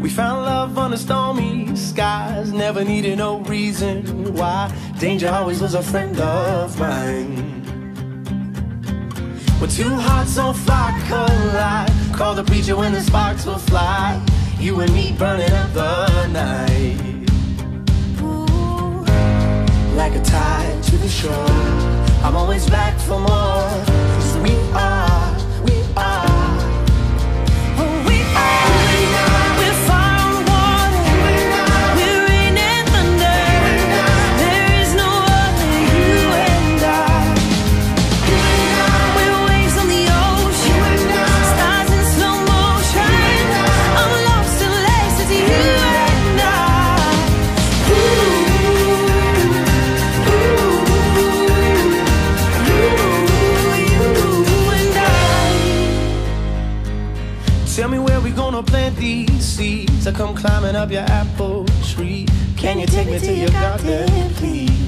We found love under stormy skies, never needed no reason why. Danger always was a friend of mine. When two hearts on fire collide, call the preacher when the sparks will fly. You and me burning up the night. Ooh. Like a tide to the shore, I'm always back for more. Gonna these seeds. I come climbing up your apple tree. Can you take me to your garden, please?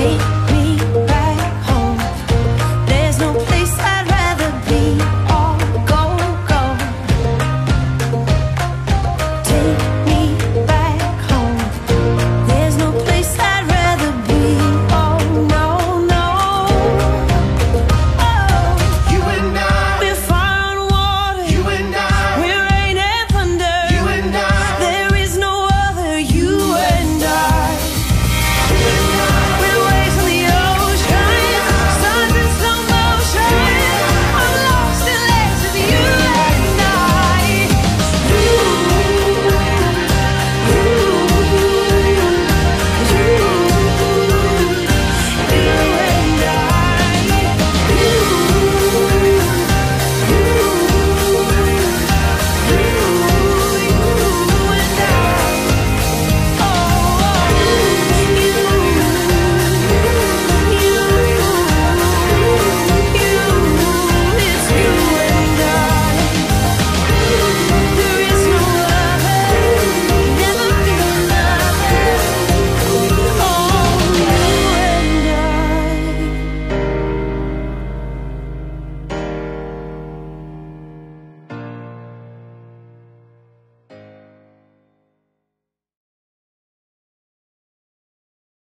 Take